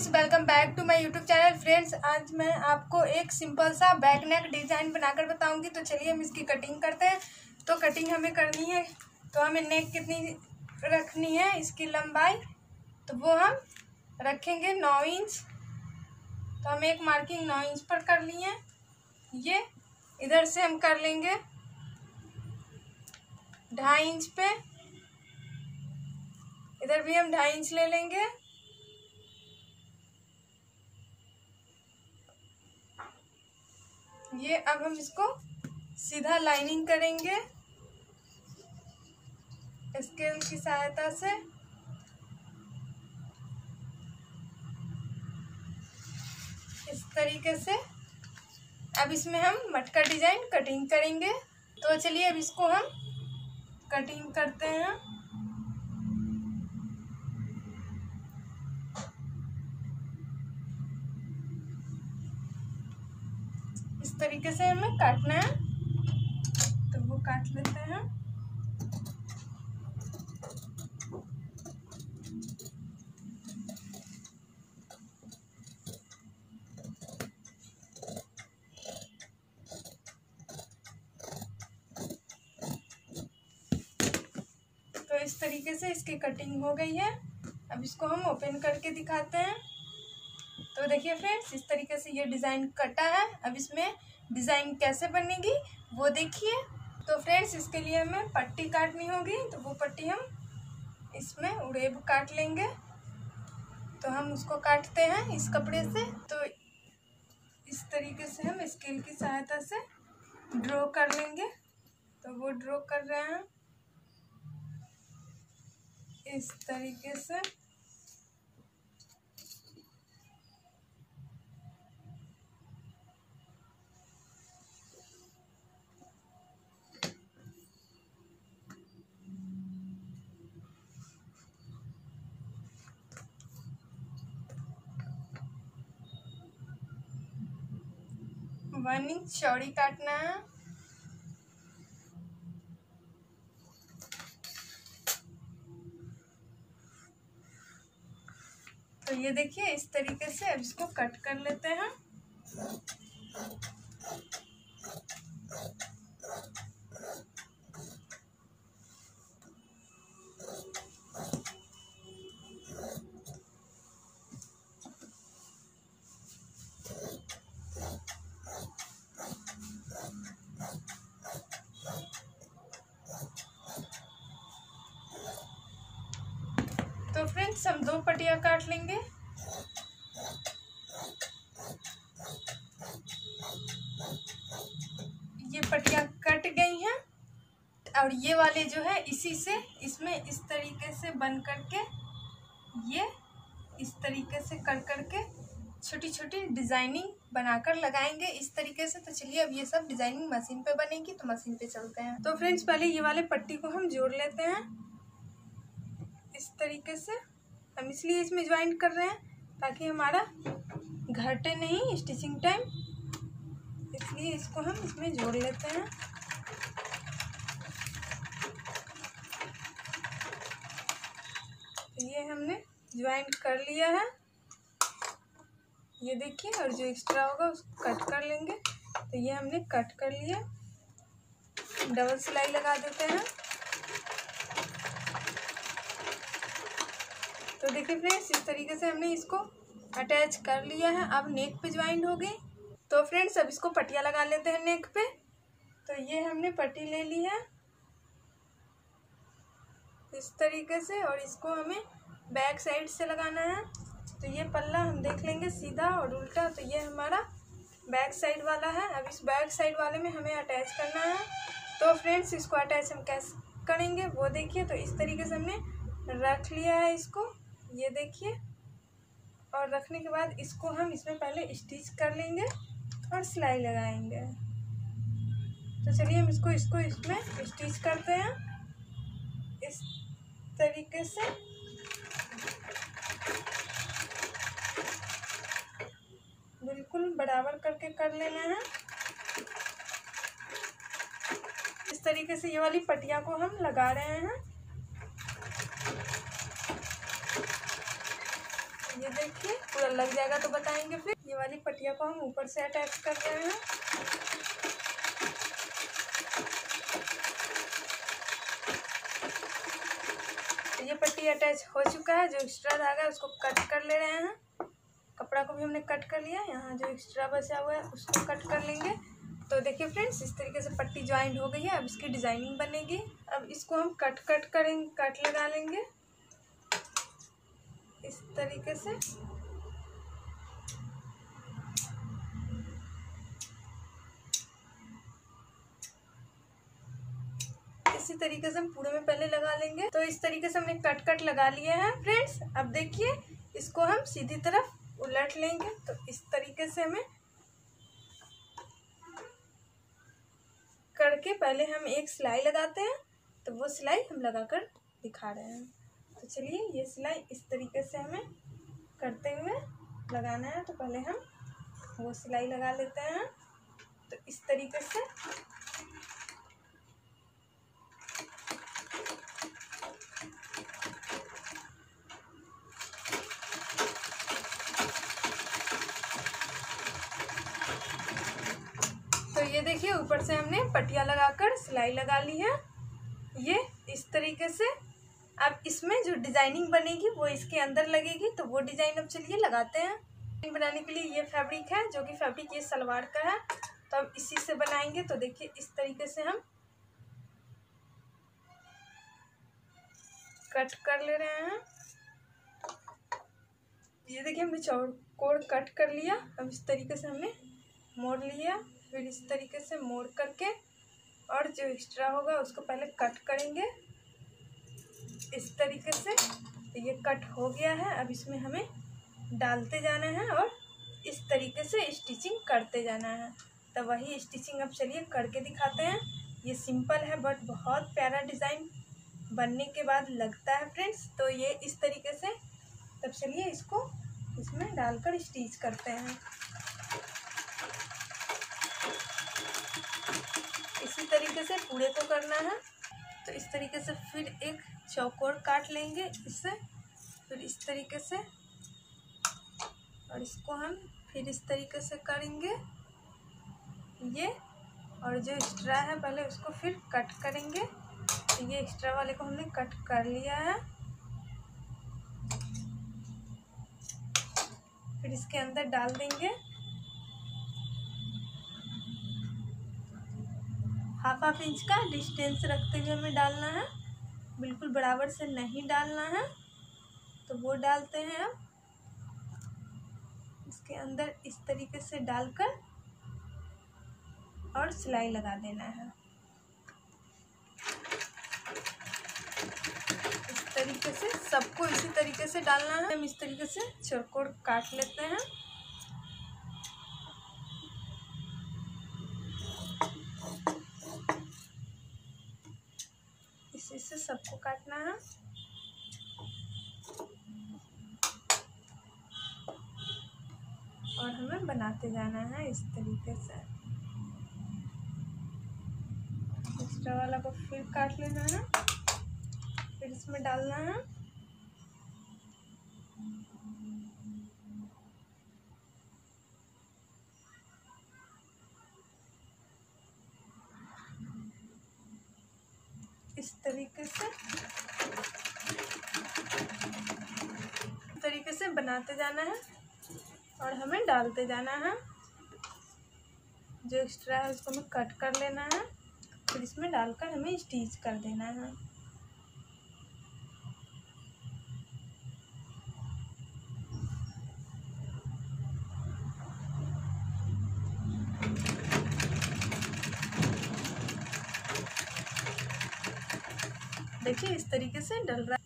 Friends welcome back to my YouTube channel friends आज मैं आपको एक सिंपल सा बैक नेक डिज़ाइन बनाकर बताऊँगी। तो चलिए हम इसकी कटिंग करते हैं। तो कटिंग हमें करनी है। तो हमें नेक कितनी रखनी है? इसकी लंबाई। तो वो हम रखेंगे नौ इंच तो हम एक मार्किंग नौ इंच पर कर ली है। ये इधर से हम कर लेंगे। ढाई इंच पे। इधर भी हम ढाई इंच ले लेंगे। ये अब हम इसको सीधा लाइनिंग करेंगे। स्केल की सहायता से। इस तरीके से। अब इसमें हम मटका डिज़ाइन कटिंग करेंगे। तो चलिए अब इसको हम कटिंग करते हैं इस तरीके से हमें काटना है। तो वो काट लेते हैं। तो इस तरीके से इसकी कटिंग हो गई है। अब इसको हम ओपन करके दिखाते हैं। तो देखिए फ्रेंड्स, इस तरीके से ये डिज़ाइन कटा है। अब इसमें डिज़ाइन कैसे बनेगी, वो देखिए। तो फ्रेंड्स, इसके लिए हमें पट्टी काटनी होगी तो वो पट्टी हम इसमें उड़ेब काट लेंगे। तो हम उसको काटते हैं इस कपड़े से। तो इस तरीके से हम स्केल की सहायता से ड्रॉ कर लेंगे। तो वो ड्रॉ कर रहे हैं। इस तरीके से वन इंच चौड़ी काटना। है तो ये देखिए, इस तरीके से अब इसको कट कर लेते हैं तो फ्रेंड्स हम दो पटिया काट लेंगे। ये पटिया कट गई हैं और ये वाले जो है इसी से, इसमें इस तरीके से बन करके, ये इस तरीके से कर करके छोटी छोटी डिज़ाइनिंग बनाकर लगाएँगे इस तरीके से। तो चलिए अब ये सब डिज़ाइनिंग मशीन पे बनेगी तो मशीन पे चलते हैं। तो फ्रेंड्स, पहले ये वाले पट्टी को हम जोड़ लेते हैं। इस तरीके से। हम इसलिए इसमें ज्वाइंट कर रहे हैं ताकि हमारा घटे नहीं स्टिचिंग टाइम इसलिए इसको हम इसमें जोड़ लेते हैं। ये हमने ज्वाइंट कर लिया है। ये देखिए, और जो एक्स्ट्रा होगा उसको कट कर लेंगे। तो ये हमने कट कर लिया। डबल सिलाई लगा देते हैं। तो देखिए फ्रेंड्स, इस तरीके से हमने इसको अटैच कर लिया है। अब नेक पे ज्वाइंट हो गई। तो फ्रेंड्स, अब इसको पट्टियाँ लगा लेते हैं नेक पे। तो ये हमने पट्टी ले ली है। इस तरीके से, और इसको हमें बैक साइड से लगाना है। तो ये पल्ला हम देख लेंगे सीधा और उल्टा। तो ये हमारा बैक साइड वाला है। अब इस बैक साइड वाले में हमें अटैच करना है। तो फ्रेंड्स, इसको अटैच हम कैसे करेंगे, वो देखिए। तो इस तरीके से हमने रख लिया है इसको। ये देखिए, और रखने के बाद इसको हम इसमें पहले स्टिच कर लेंगे और सिलाई लगाएँगे। तो चलिए हम इसको इसको इसमें स्टिच करते हैं। इस तरीके से। बिल्कुल बराबर करके कर लेना है। इस तरीके से ये वाली पटिया को हम लगा रहे हैं ये देखिए, पूरा लग जाएगा तो बताएँगे फिर। ये वाली पटिया को हम ऊपर से अटैच कर रहे हैं। तो ये पट्टी अटैच हो चुका है, जो एक्स्ट्रा धागा है, उसको कट कर ले रहे हैं। कपड़ा को भी हमने कट कर लिया, यहाँ जो एक्स्ट्रा बचा हुआ है, उसको कट कर लेंगे। तो देखिए फ्रेंड्स इस तरीके से पट्टी ज्वाइंट हो गई है, अब इसकी डिज़ाइनिंग बनेगी। अब इसको हम कट कट करेंगे कट लगा लेंगे। इस तरीके से। इसी तरीके से हम पूरे में पहले लगा लेंगे। तो इस तरीके से हमने कट कट लगा लिए हैं, फ्रेंड्स। अब देखिए, इसको हम सीधी तरफ़ उलट लेंगे। तो इस तरीके से हमें करके पहले हम एक सिलाई लगाते हैं। तो वो सिलाई हम लगाकर दिखा रहे हैं। चलिए ये सिलाई इस तरीके से हमें करते हुए लगाना है। तो पहले हम वो सिलाई लगा लेते हैं। तो इस तरीके से तो ये देखिए, ऊपर से हमने पटिया लगाकर सिलाई लगा ली है। ये इस तरीके से अब इसमें जो डिज़ाइनिंग बनेगी वो इसके अंदर लगेगी तो वो डिज़ाइन अब चलिए लगाते हैं। बनाने के लिए ये फैब्रिक है, जो कि फैब्रिक ये सलवार का है। तो अब इसी से बनाएँगे तो देखिए इस तरीके से हम कट कर ले रहे हैं। ये देखिए हमने चौकोर कट कर लिया। अब इस तरीके से हमने मोड़ लिया। फिर इस तरीके से मोड़ करके और जो एक्स्ट्रा होगा उसको पहले कट करेंगे। इस तरीके से तो ये कट हो गया है। अब इसमें हमें डालते जाना है और इस तरीके से स्टिचिंग करते जाना है। तो वही स्टिचिंग अब चलिए करके दिखाते हैं। ये सिंपल है बट बहुत प्यारा डिज़ाइन बनने के बाद लगता है फ्रेंड्स तो ये इस तरीके से तब चलिए इसको इसमें डालकर स्टिच करते हैं। इसी तरीके से पूरे को करना है। तो इस तरीके से फिर एक चौकोर काट लेंगे इसे फिर इस तरीके से, और इसको हम फिर इस तरीके से करेंगे, ये, और जो एक्स्ट्रा है पहले उसको फिर कट करेंगे तो ये एक्स्ट्रा वाले को हमने कट कर लिया है, फिर इसके अंदर डाल देंगे हाफ़ हाफ़ इंच का डिस्टेंस रखते हुए हमें डालना है बिल्कुल बराबर से नहीं डालना है तो वो डालते हैं अब। इसके अंदर इस तरीके से डालकर और सिलाई लगा देना है। इस तरीके से, सबको इसी तरीके से डालना है। हम इस तरीके से चौकोर काट लेते हैं इसी से सबको काटना है। और हमें बनाते जाना है इस तरीके से। एक्स्ट्रा वाला को फिर काट लेना है। फिर इसमें डालना है इस तरीके से से बनाते जाना है और हमें डालते जाना है। जो एक्स्ट्रा है उसको हमें कट कर लेना है। फिर इसमें डालकर हमें स्टिच कर देना है। देखिए इस तरीके से डल रहा है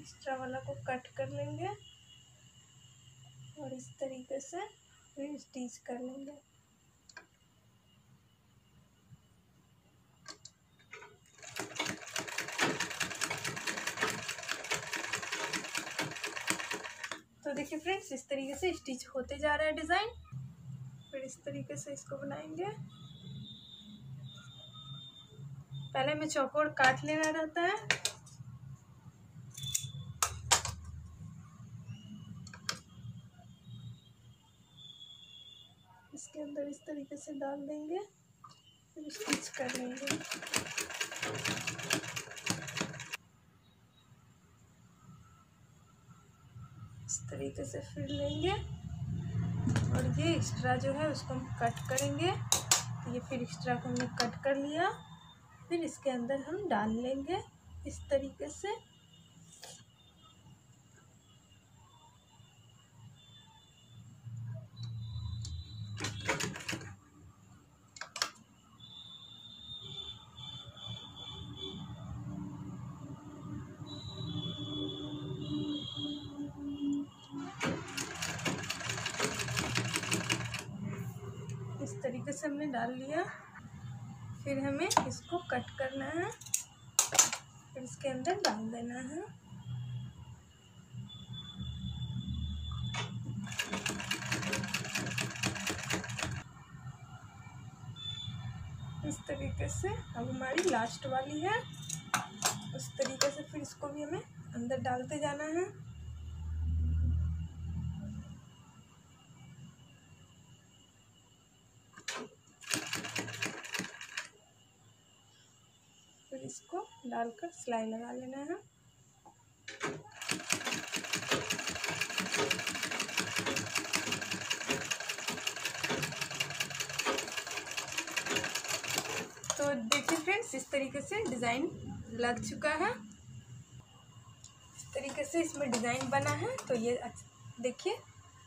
एक्स्ट्रा वाला को कट कर लेंगे और इस से फिर स्टिच कर लेंगे। तो देखिए फ्रेंड्स इस तरीके से स्टिच होते जा रहा है डिज़ाइन फिर इस तरीके से इसको बनाएँगे। पहले में चौकोर काट लेना रहता है। इसके अंदर इस तरीके से डाल देंगे, फिर स्टिच कर लेंगे। इस तरीके से फिर लेंगे। और ये एक्स्ट्रा जो है उसको हम कट करेंगे। तो ये फिर एक्स्ट्रा को हमने कट कर लिया। फिर इसके अंदर हम डाल लेंगे। इस तरीके से इस तरीके से हमने डाल लिया। फिर हमें इसको कट करना है। फिर इसके अंदर डाल देना है। इस तरीके से अब हमारी लास्ट वाली है। उस तरीके से फिर इसको भी हमें अंदर डालते जाना है फिर इसको डालकर सिलाई लगा लेना है तो देखिए फ्रेंड्स, इस तरीके से डिज़ाइन लग चुका है। इस तरीके से इसमें डिज़ाइन बना है तो ये अच्छा। देखिए,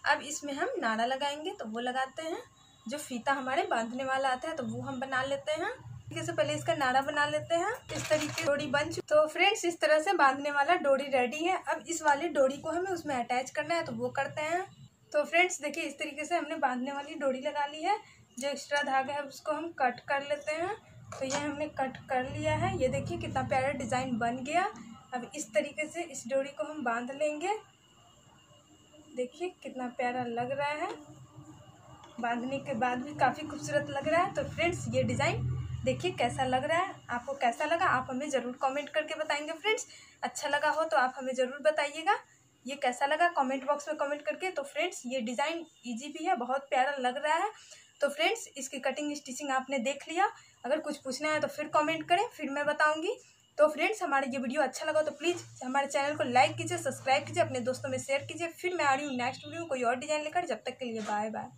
अब इसमें हम नाड़ा लगाएँगे तो वो लगाते हैं। जो फीता हमारे बांधने वाला आता है तो वो हम बना लेते हैं। तरीके से पहले इसका नाड़ा बना लेते हैं। इस तरीके डोरी बन चुकी तो फ्रेंड्स, इस तरह से बांधने वाला डोरी रेडी है। अब इस वाली डोरी को हमें उसमें अटैच करना है तो वो करते हैं। तो फ्रेंड्स, देखिए, इस तरीके से हमने बांधने वाली डोरी लगा ली है। जो एक्स्ट्रा धागा है, उसको हम कट कर लेते हैं। तो ये हमने कट कर लिया है। ये देखिए, कितना प्यारा डिज़ाइन बन गया। अब इस तरीके से इस डोरी को हम बाँध लेंगे। देखिए, कितना प्यारा लग रहा है। बांधने के बाद भी काफ़ी खूबसूरत लग रहा है। तो फ्रेंड्स, ये डिज़ाइन देखिए कैसा लग रहा है, आपको कैसा लगा, आप हमें ज़रूर कमेंट करके बताएँगे फ्रेंड्स अच्छा लगा हो तो आप हमें ज़रूर बताइएगा। ये कैसा लगा कमेंट बॉक्स में कमेंट करके। तो फ्रेंड्स ये डिज़ाइन इजी भी है, बहुत प्यारा लग रहा है। तो फ्रेंड्स इसकी कटिंग स्टिचिंग आपने देख लिया। अगर कुछ पूछना है तो फिर कमेंट करें, फिर मैं बताऊँगी। तो फ्रेंड्स हमारा ये वीडियो अच्छा लगा तो प्लीज़ हमारे चैनल को लाइक कीजिए सब्सक्राइब कीजिए, अपने दोस्तों में शेयर कीजिए। फिर मैं आ रही हूँ नेक्स्ट वीडियो कोई और डिज़ाइन लेकर। जब तक के लिए बाय बाय